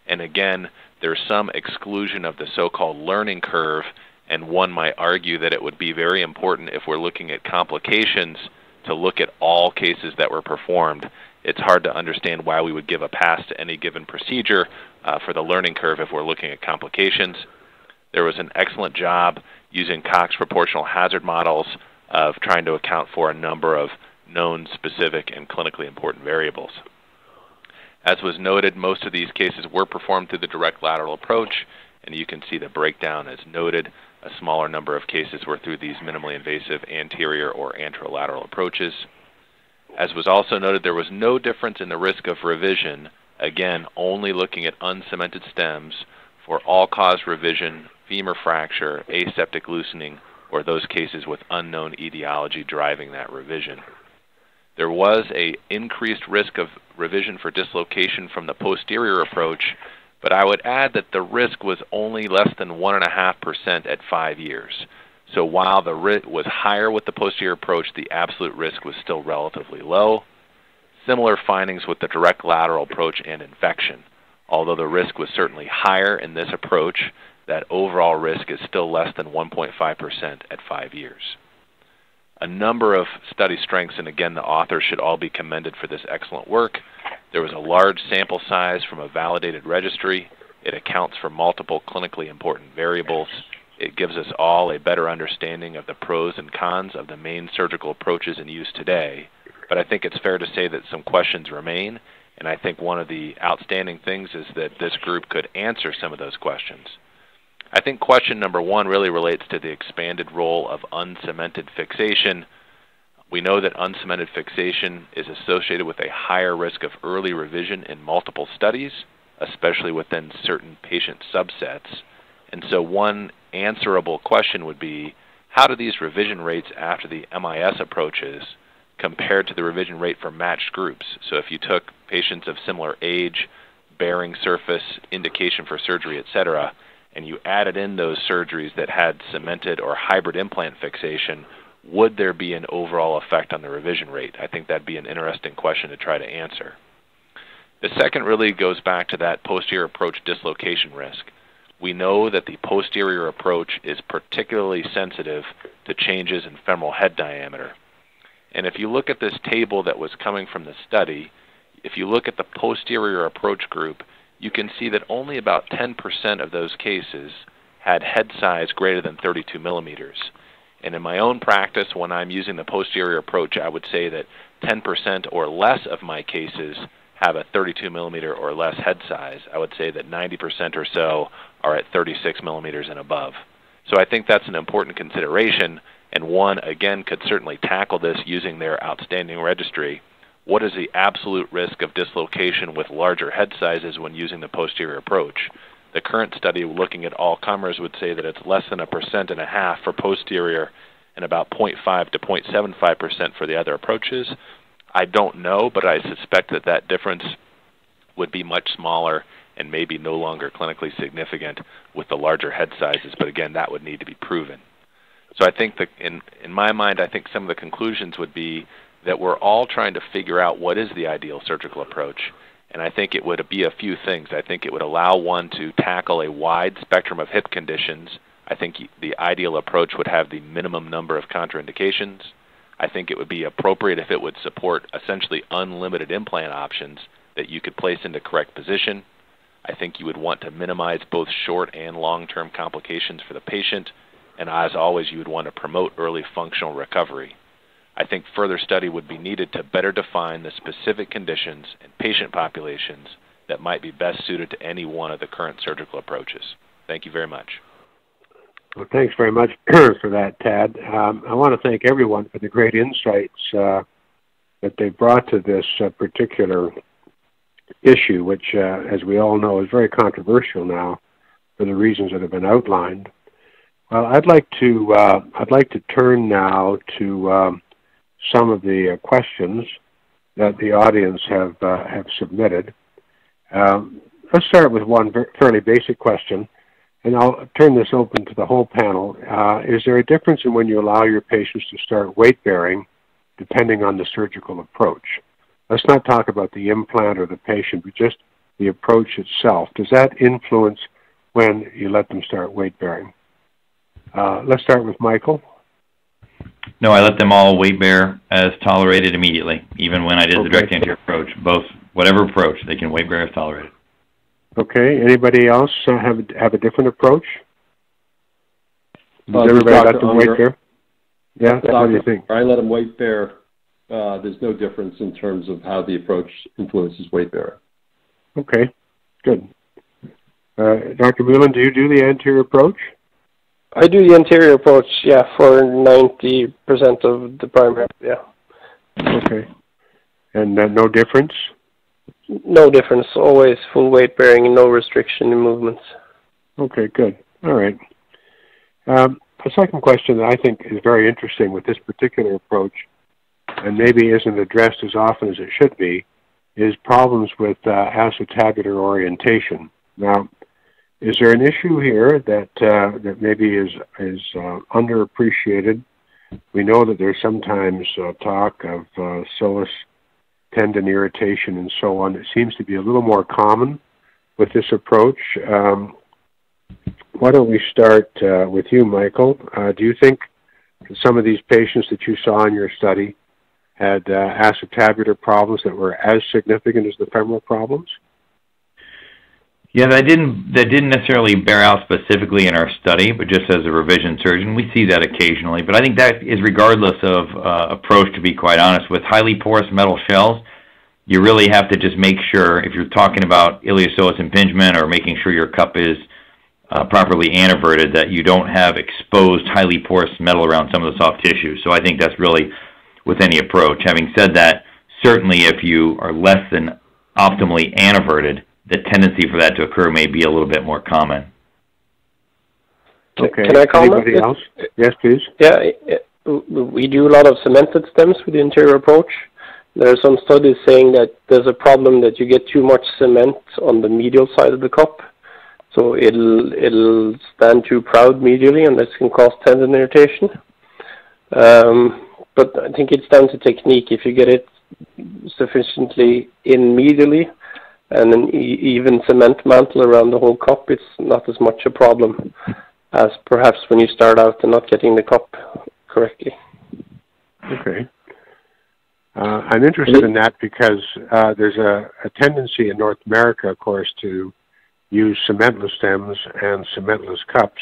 And again, there's some exclusion of the so-called learning curve, and one might argue that it would be very important if we're looking at complications to look at all cases that were performed. It's hard to understand why we would give a pass to any given procedure uh, for the learning curve if we're looking at complications. There was an excellent job using Cox proportional hazard models of trying to account for a number of known, specific, and clinically important variables. As was noted, most of these cases were performed through the direct lateral approach, and you can see the breakdown as noted. A smaller number of cases were through these minimally invasive anterior or anterolateral approaches. As was also noted, there was no difference in the risk of revision, again, only looking at uncemented stems for all-cause revision femur fracture, aseptic loosening, or those cases with unknown etiology driving that revision. There was a increased risk of revision for dislocation from the posterior approach, but I would add that the risk was only less than 1.5% at five years. So while the risk was higher with the posterior approach, the absolute risk was still relatively low. Similar findings with the direct lateral approach and infection. Although the risk was certainly higher in this approach, that overall risk is still less than 1.5% at five years. A number of study strengths, and again, the authors should all be commended for this excellent work. There was a large sample size from a validated registry. It accounts for multiple clinically important variables. It gives us all a better understanding of the pros and cons of the main surgical approaches in use today. But I think it's fair to say that some questions remain, and I think one of the outstanding things is that this group could answer some of those questions. I think question number one really relates to the expanded role of uncemented fixation. We know that uncemented fixation is associated with a higher risk of early revision in multiple studies, especially within certain patient subsets. And so one answerable question would be, how do these revision rates after the MIS approaches compare to the revision rate for matched groups? So if you took patients of similar age, bearing surface, indication for surgery, etc., and you added in those surgeries that had cemented or hybrid implant fixation, would there be an overall effect on the revision rate? I think that'd be an interesting question to try to answer. The second really goes back to that posterior approach dislocation risk. We know that the posterior approach is particularly sensitive to changes in femoral head diameter. And if you look at this table that was coming from the study, if you look at the posterior approach group, you can see that only about 10% of those cases had head size greater than 32 millimeters. And in my own practice, when I'm using the posterior approach, I would say that 10% or less of my cases have a 32 millimeter or less head size. I would say that 90% or so are at 36 millimeters and above. So I think that's an important consideration, and one, again, could certainly tackle this using their outstanding registry what is the absolute risk of dislocation with larger head sizes when using the posterior approach? The current study looking at all comers would say that it's less than a percent and a half for posterior and about 0.5 to 0.75 percent for the other approaches. I don't know, but I suspect that that difference would be much smaller and maybe no longer clinically significant with the larger head sizes. But again, that would need to be proven. So I think that in in my mind, I think some of the conclusions would be that we're all trying to figure out what is the ideal surgical approach. And I think it would be a few things. I think it would allow one to tackle a wide spectrum of hip conditions. I think the ideal approach would have the minimum number of contraindications. I think it would be appropriate if it would support essentially unlimited implant options that you could place into correct position. I think you would want to minimize both short and long-term complications for the patient. And as always, you would want to promote early functional recovery. I think further study would be needed to better define the specific conditions and patient populations that might be best suited to any one of the current surgical approaches. Thank you very much. Well, thanks very much for that, Tad. Um, I want to thank everyone for the great insights uh, that they brought to this uh, particular issue, which, uh, as we all know, is very controversial now for the reasons that have been outlined. Well, I'd like to uh, I'd like to turn now to um, some of the uh, questions that the audience have uh, have submitted. Um, let's start with one fairly basic question, and I'll turn this open to the whole panel. Uh, is there a difference in when you allow your patients to start weight bearing, depending on the surgical approach? Let's not talk about the implant or the patient, but just the approach itself. Does that influence when you let them start weight bearing? Uh, let's start with Michael. No, I let them all weight bear as tolerated immediately, even when I did okay. the direct anterior approach. Both, whatever approach, they can weight bear as tolerated. Okay. Anybody else uh, have have a different approach? Does uh, everybody let them weight bear? Yeah. What do you think? I let them weight bear uh, there's no difference in terms of how the approach influences weight bearing. Okay, good. Uh, Dr. Mullen, do you do the anterior approach? I do the anterior approach, yeah, for 90% of the primary, yeah. Okay. And uh, no difference? No difference. Always full weight bearing and no restriction in movements. Okay, good. All right. Um, a second question that I think is very interesting with this particular approach and maybe isn't addressed as often as it should be, is problems with uh, acetabular orientation. Now, is there an issue here that uh, that maybe is is uh, underappreciated? We know that there's sometimes uh, talk of uh, psoas tendon irritation and so on. It seems to be a little more common with this approach. Um, why don't we start uh, with you, Michael? Uh, do you think some of these patients that you saw in your study had uh, acetabular problems that were as significant as the femoral problems? Yeah, that didn't that didn't necessarily bear out specifically in our study, but just as a revision surgeon, we see that occasionally. But I think that is regardless of uh, approach. To be quite honest, with highly porous metal shells, you really have to just make sure if you're talking about iliopsoas impingement or making sure your cup is uh, properly anteverted, that you don't have exposed highly porous metal around some of the soft tissue. So I think that's really with any approach. Having said that, certainly if you are less than optimally anteverted, the tendency for that to occur may be a little bit more common. Okay. Can I comment? Anybody else? Yes, please. Yeah, we do a lot of cemented stems with the anterior approach. There are some studies saying that there's a problem that you get too much cement on the medial side of the cup, so it'll it'll stand too proud medially, and this can cause tendon irritation. Um, but I think it's down to technique. If you get it sufficiently in medially and an even cement mantle around the whole cup, it's not as much a problem as perhaps when you start out and not getting the cup correctly. Okay. Uh, I'm interested in that because uh, there's a, a, tendency in North America, of course, to use cementless stems and cementless cups.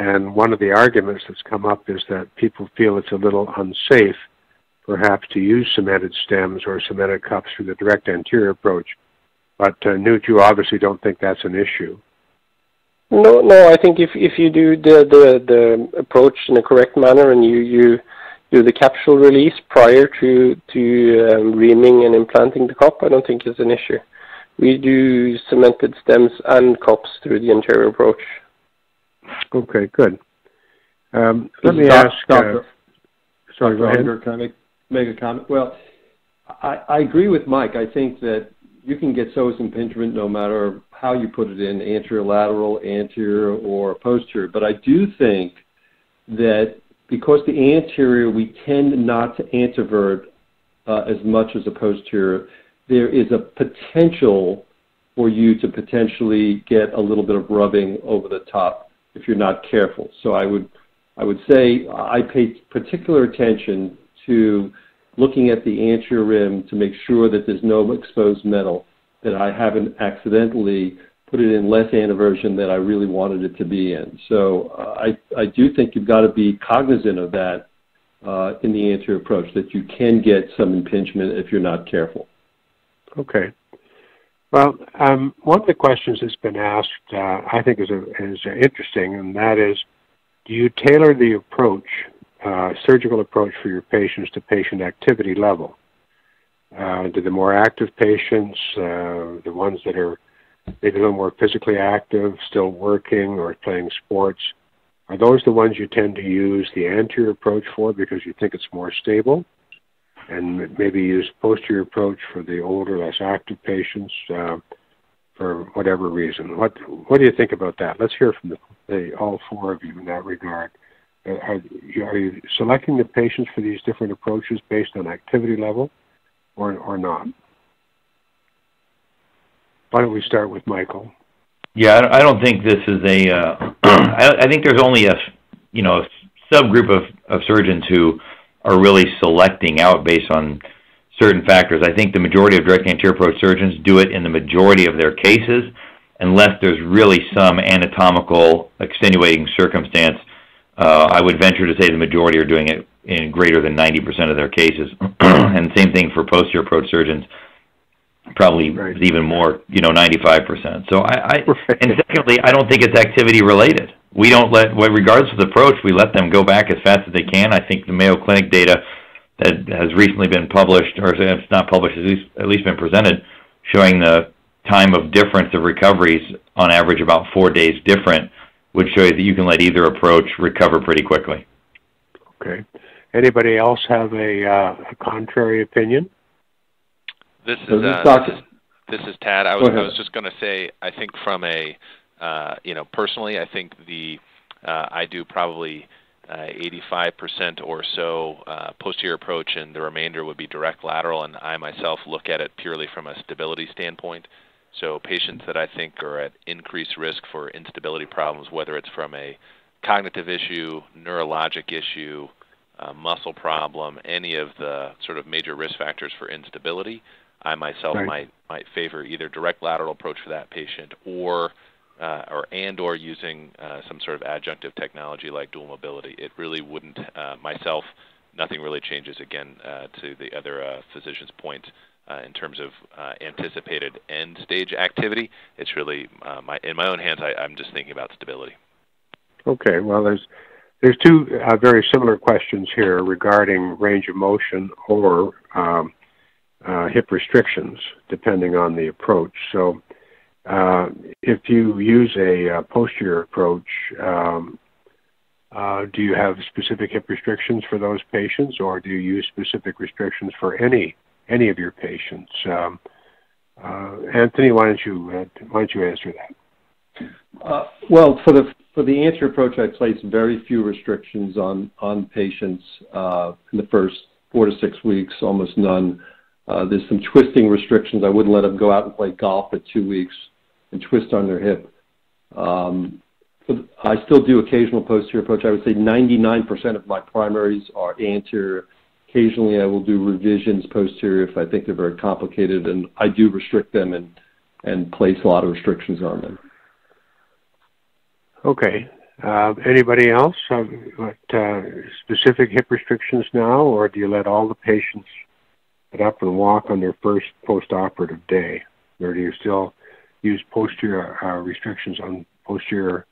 And one of the arguments that's come up is that people feel it's a little unsafe, perhaps, to use cemented stems or cemented cups through the direct anterior approach. But uh, Knut, you obviously don't think that's an issue. No, no. I think if if you do the the, the approach in a correct manner and you you do the capsule release prior to to um, reaming and implanting the cup, I don't think it's an issue. We do cemented stems and cups through the anterior approach. Okay, good. Um, let me ask. Uh, sorry, go ahead. Can I make, make a comment? Well, I, I agree with Mike. I think that you can get psoas impingement no matter how you put it in, anterior lateral, anterior, or posterior. But I do think that because the anterior, we tend not to antevert uh, as much as a posterior, there is a potential for you to potentially get a little bit of rubbing over the top if you're not careful. So I would I would say I pay particular attention to looking at the anterior rim to make sure that there's no exposed metal, that I haven't accidentally put it in less anteversion than I really wanted it to be in. So uh, I, I do think you've got to be cognizant of that uh, in the anterior approach that you can get some impingement if you're not careful. Okay. Well, um, one of the questions that's been asked, uh, I think, is, a, is interesting, and that is, do you tailor the approach, uh, surgical approach for your patients to patient activity level? Uh, do the more active patients, uh, the ones that are maybe a little more physically active, still working or playing sports, are those the ones you tend to use the anterior approach for because you think it's more stable? And maybe use posterior approach for the older, less active patients uh, for whatever reason. What What do you think about that? Let's hear from the, the all four of you in that regard. Uh, are, are you selecting the patients for these different approaches based on activity level, or or not? Why don't we start with Michael? Yeah, I don't think this is a. Uh, I think there's only a, you know, subgroup of, of surgeons who are really selecting out based on certain factors. I think the majority of direct anterior approach surgeons do it in the majority of their cases, unless there's really some anatomical extenuating circumstance. Uh, I would venture to say the majority are doing it in greater than 90% of their cases. and same thing for posterior approach surgeons probably right. even more, you know, 95%. So I, I right. and secondly, I don't think it's activity related. We don't let, well, regardless of the approach, we let them go back as fast as they can. I think the Mayo Clinic data that has recently been published, or it's not published, at least, at least been presented, showing the time of difference of recoveries on average about four days different, would show you that you can let either approach recover pretty quickly. Okay. Anybody else have a, uh, a contrary opinion? This is, uh, this is this is Tad. I was I was just going to say I think from a uh, you know personally I think the uh, I do probably uh, 85% or so uh, posterior approach, and the remainder would be direct lateral. And I myself look at it purely from a stability standpoint. So patients that I think are at increased risk for instability problems, whether it's from a cognitive issue, neurologic issue, uh, muscle problem, any of the sort of major risk factors for instability, I myself right. might might favor either direct lateral approach for that patient or uh, or and or using uh, some sort of adjunctive technology like dual mobility. It really wouldn't uh, myself. Nothing really changes again uh, to the other uh, physician's point uh, in terms of anticipated end stage activity. It's really my in my own hands. I, I'm just thinking about stability. Okay. Well, there's there's two very similar questions here regarding range of motion or um, uh, hip restrictions depending on the approach. So uh, if you use a uh, posterior approach, um, uh, do you have specific hip restrictions for those patients, or do you use specific restrictions for any any of your patients? Um, uh, Anthony, why don't you uh, why don't you answer that? well, for the for the anterior approach, I place very few restrictions on on patients in the first four to six weeks, almost none. Uh, there's some twisting restrictions. I wouldn't let them go out and play golf for two weeks and twist on their hip. Um, I still do occasional posterior approach. I would say 99% of my primaries are anterior. Occasionally, I will do revisions posterior if I think they're very complicated, and I do restrict them and and place a lot of restrictions on them. Okay. Uh, anybody else? Uh, specific hip restrictions now, or do you let all the patients get up and walk on their first post-operative day? Or do you still use posterior uh, restrictions on posterior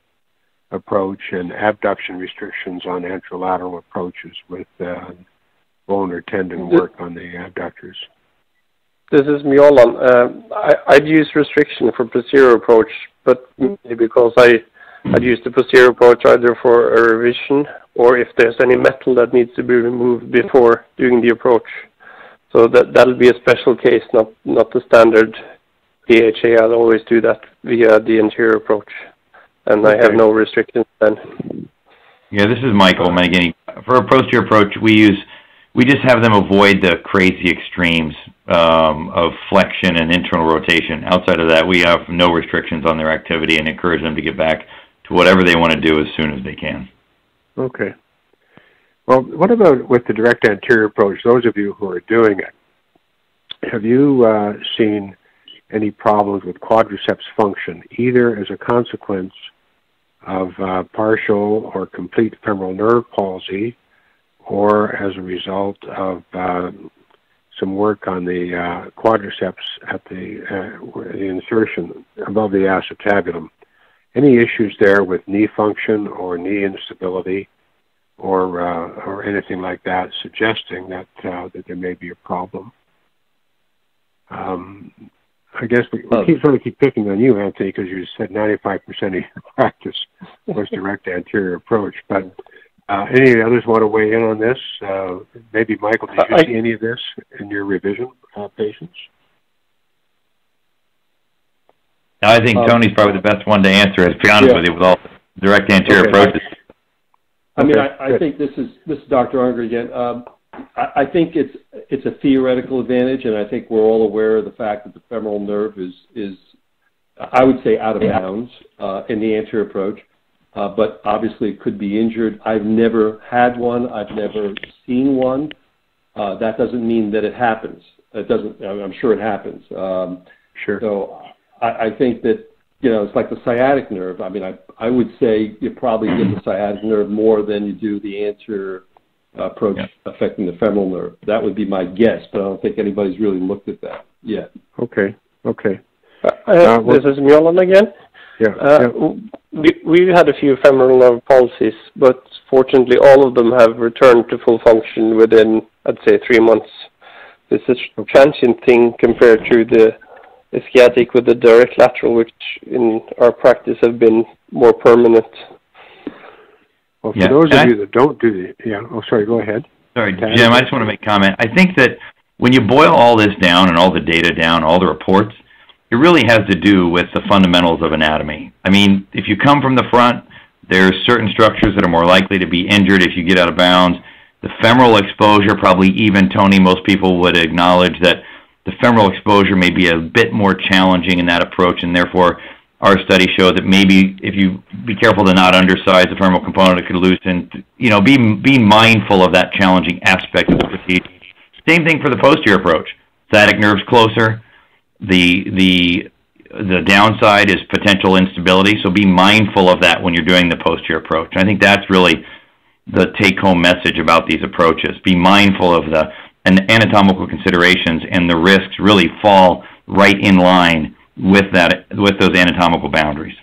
approach and abduction restrictions on anterolateral approaches with uh, bone or tendon work on the abductors? This is Mjaaland. Uh, I, I'd use restriction for posterior approach, but because I I'd use the posterior approach either for a revision or if there's any metal that needs to be removed before doing the approach. So that that'll be a special case, not not the standard THA. I'll always do that via the anterior approach, and okay. I have no restrictions then. Yeah, this is Michael Meneghini. For a posterior approach, we use we just have them avoid the crazy extremes um, of flexion and internal rotation. Outside of that, we have no restrictions on their activity and encourage them to get back to whatever they want to do as soon as they can. Okay. Well, what about with the direct anterior approach? Those of you who are doing it, have you uh, seen any problems with quadriceps function, either as a consequence of uh, partial or complete femoral nerve palsy, or as a result of uh, some work on the uh, quadriceps at the, uh, the insertion above the acetabulum. Any issues there with knee function or knee instability or uh, or anything like that, suggesting that uh, that there may be a problem? Um, I guess we, we keep sort of keep picking on you, Anthony, because you said 95% of your practice was direct anterior approach. But uh, any others want to weigh in on this? Uh, maybe Michael, did you I, see any of this in your revision uh, patients? I think um, Tony's probably the best one to answer it. To be honest yeah. with you, with all direct anterior okay. approaches. I, I mean, I, I think this is this is Dr. Unger again. Um, I think it's it's a theoretical advantage, and I think we're all aware of the fact that the femoral nerve is is I would say out of yeah. bounds uh, in the anterior approach, uh, but obviously it could be injured. I've never had one. I've never seen one. Uh, that doesn't mean that it happens. It doesn't. I'm sure it happens. Um, sure. So I, I think that you know it's like the sciatic nerve. I mean, I I would say you probably get the sciatic nerve more than you do the anterior approach yeah. affecting the femoral nerve. That would be my guess, but I don't think anybody's really looked at that yet. Okay. Okay. Uh, uh, this is Mjaaland again. Yeah. Uh, yeah. We, we had a few femoral nerve palsies, but fortunately all of them have returned to full function within, I'd say, three months. This is a transient thing compared to the ischiatic with the direct lateral, which in our practice have been more permanent. Well, for yeah. those of I, you that don't do the, yeah, oh, sorry, go ahead. Sorry, Jim, I just want to make a comment. I think that when you boil all this down and all the data down, all the reports, it really has to do with the fundamentals of anatomy. I mean, if you come from the front, there's certain structures that are more likely to be injured if you get out of bounds. The femoral exposure, probably even Tony, most people would acknowledge that the femoral exposure may be a bit more challenging in that approach, and therefore our study showed that maybe if you be careful to not undersize the femoral component, it could loosen. You know, be be mindful of that challenging aspect of the procedure. Same thing for the posterior approach. Sciatic nerves closer. The the the downside is potential instability, so be mindful of that when you're doing the posterior approach. I think that's really the take-home message about these approaches. Be mindful of the anatomical considerations, and the risks really fall right in line with that with those anatomical boundaries?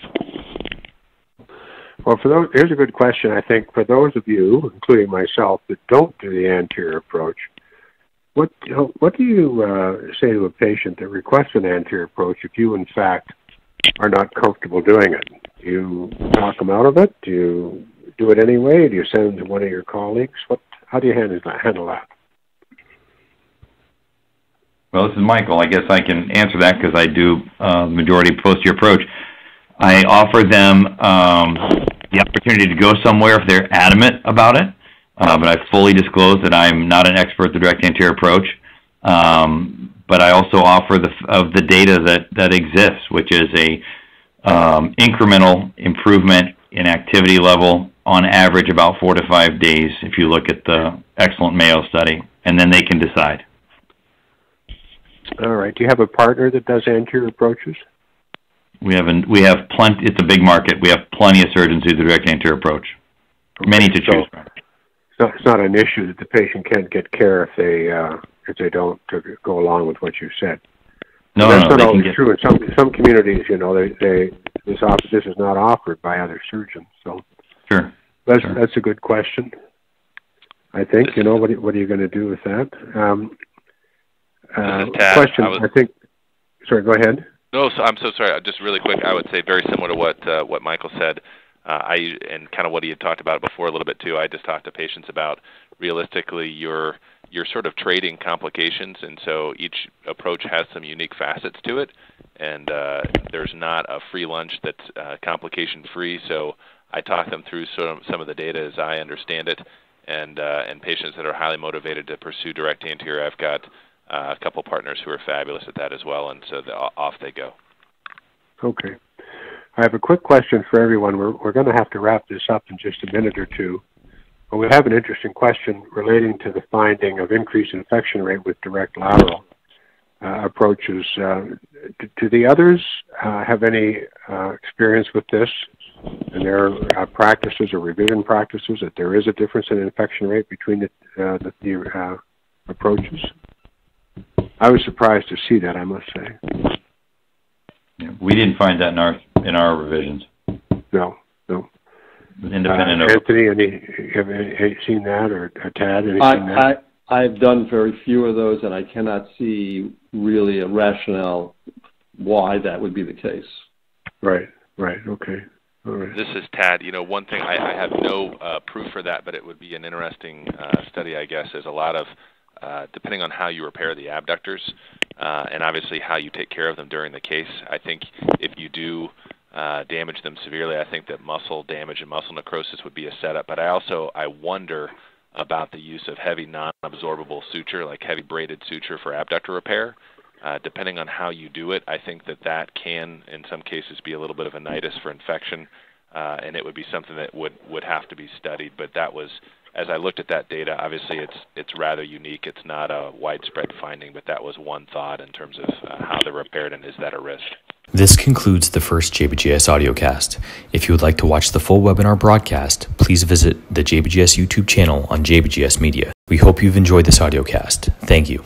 Well, for those, here's a good question. I think for those of you, including myself, that don't do the anterior approach, what what do you uh, say to a patient that requests an anterior approach if you, in fact, are not comfortable doing it? Do you talk them out of it? Do you do it anyway? Do you send them to one of your colleagues? What? How do you handle that? Handle that? Well, this is Michael. I guess I can answer that because I do uh, majority posterior approach. I offer them um, the opportunity to go somewhere if they're adamant about it, uh, but I fully disclose that I'm not an expert at the direct anterior approach. Um, but I also offer the of the data that that exists, which is a um, incremental improvement in activity level on average about four to five days if you look at the excellent Mayo study, and then they can decide. All right. Do you have a partner that does anterior approaches? We have an, we have plenty. It's a big market. We have plenty of surgeons who do the direct anterior approach. Okay. Many to choose from. It's not, it's not an issue that the patient can't get care if they uh, if they don't go along with what you said. No, that's no, not always get... true. In some some communities, you know, they they this op- this is not offered by other surgeons. So sure, that's sure. that's a good question. I think you know what what are you going to do with that? Um, uh, question, I, was, I, think. Sorry, go ahead. No, so I'm so sorry. Just really quick, I would say very similar to what uh, what Michael said. Uh, I and kind of what he had talked about before a little bit too. I just talked to patients about realistically you're you're sort of trading complications, and so each approach has some unique facets to it, and uh, there's not a free lunch that's uh, complication free. So I talk them through some some of the data as I understand it, and uh, and patients that are highly motivated to pursue direct anterior, I've got uh, a couple partners who are fabulous at that as well, and so the, off they go. Okay. I have a quick question for everyone. We're, we're going to have to wrap this up in just a minute or two. But we have an interesting question relating to the finding of increased infection rate with direct lateral uh, approaches. Uh, do, do, the others uh, have any uh, experience with this? and there are practices or revision practices that there is a difference in infection rate between the, uh, the, the uh, approaches. I was surprised to see that, I must say. Yeah, we didn't find that in our in our revisions. No, no. Independent uh, of Anthony, any have you seen that or, or Tad? I, that? I I've done very few of those, and I cannot see really a rationale why that would be the case. Right, right, okay. All right. This is Tad. You know, one thing I, I have no uh, proof for that, but it would be an interesting uh, study, I guess. Is a lot of uh, depending on how you repair the abductors, uh, and obviously how you take care of them during the case. I think if you do uh, damage them severely, I think that muscle damage and muscle necrosis would be a setup. But I also I wonder about the use of heavy non-absorbable suture, like heavy braided suture for abductor repair. Uh, depending on how you do it, I think that that can, in some cases, be a little bit of a nidus for infection, uh, and it would be something that would would have to be studied. But that was, as I looked at that data, obviously it's it's rather unique. It's not a widespread finding, but that was one thought in terms of uh, how they're repaired and is that a risk. This concludes the first JBJS audiocast. If you would like to watch the full webinar broadcast, please visit the JBJS YouTube channel on JBJS Media. We hope you've enjoyed this audiocast. Thank you.